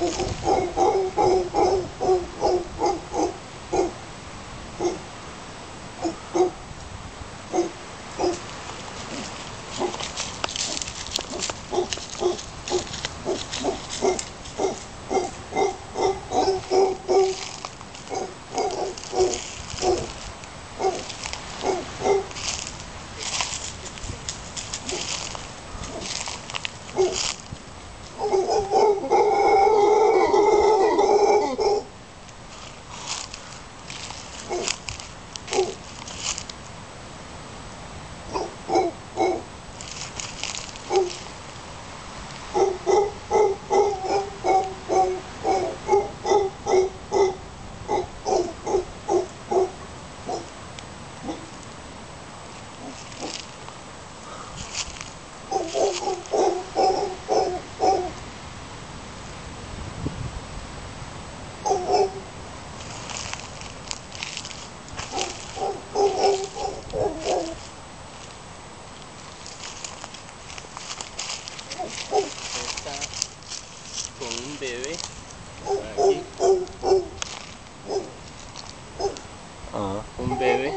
Oh. Está con un bebé aquí. Ajá. Un bebé.